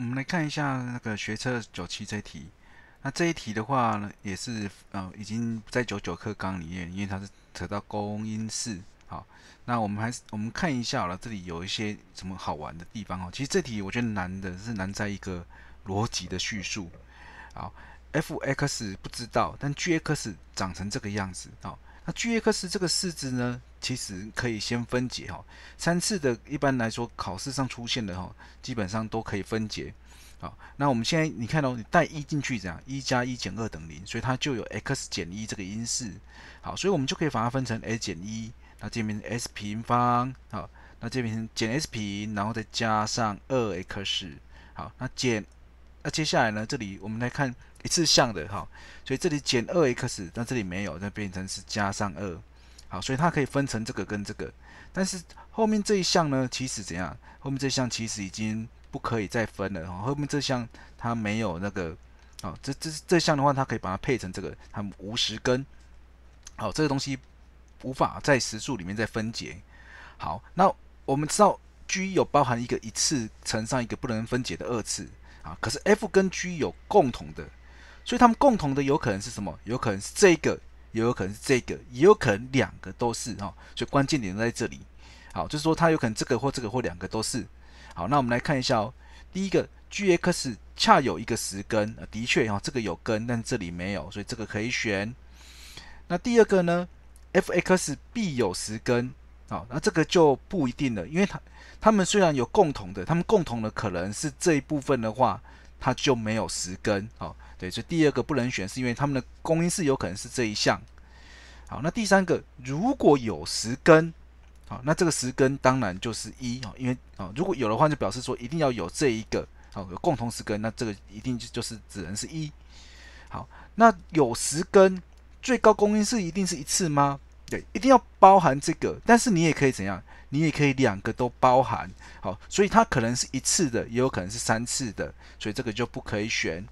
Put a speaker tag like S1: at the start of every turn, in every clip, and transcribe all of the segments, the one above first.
S1: 我们来看一下那个学测九七这题。那这一题的话呢，也是呃已经在九九课纲里面，因为它是扯到公因式。好，那我们还是我们看一下了，这里有一些什么好玩的地方哦。其实这题我觉得难的是难在一个逻辑的叙述。好，f(x) 不知道，但 g(x) 长成这个样子。好，那 g(x) 这个式子呢？其实可以先分解哈，三次的一般来说考试上出现的哈，基本上都可以分解。好，那我们现在你看到你带一进去，这样一加一减二等零，所以它就有 x 减一这个因式。好，所以我们就可以把它分成 a 减一，那这边 s 平方，好，那这边减 s 平，然后再加上二 x。好，那减，那接下来呢，这里我们来看一次项的哈，所以这里减二 x，那这里没有，那变成是加上二。好，所以它可以分成这个跟这个，但是后面这一项呢，其实怎样？后面这项其实已经不可以再分了。后面这项它没有那个，好，这这这项的话，它可以把它配成这个，它无实根。好，这个东西无法在实数里面再分解。好，那我们知道 G 有包含一个一次乘上一个不能分解的二次啊，可是 F 跟 G 有共同的，所以它们共同的有可能是什么？有可能是这个。也有可能是这个，也有可能两个都是哈，所以关键点在这里。好，就是说它有可能这个或这个或两个都是。好，那我们来看一下哦。第一个，g(x) 恰有一个实根，的确哈，这个有根，但这里没有，所以这个可以选。那第二个呢，f(x) 必有实根，好，那这个就不一定了，因为它它们虽然有共同的，它们共同的可能是这一部分的话，它就没有实根，好。对，所以第二个不能选，是因为他们的公因式有可能是这一项。好，那第三个如果有十根，好，那这个十根当然就是一哦，因为啊，如果有的话，就表示说一定要有这一个，好，有共同十根，那这个一定就就是只能是一。好，那有十根，最高公因式一定是一次吗？对，一定要包含这个，但是你也可以怎样？你也可以两个都包含，好，所以它可能是一次的，也有可能是三次的，所以这个就不可以选。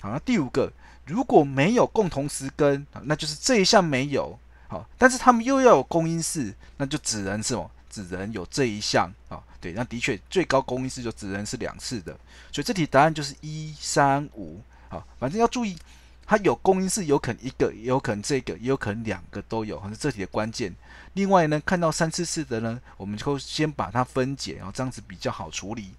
S1: 好，那第五个，如果没有共同时根，那就是这一项没有。好，但是他们又要有公因式，那就只能是什么？只能有这一项啊。对，那的确最高公因式就只能是两次的。所以这题答案就是一三五。好，反正要注意，它有公因式，有可能一个，也有可能这个，也有可能两个都有，这是这题的关键。另外呢，看到三次式的呢，我们就先把它分解，然后这样子比较好处理。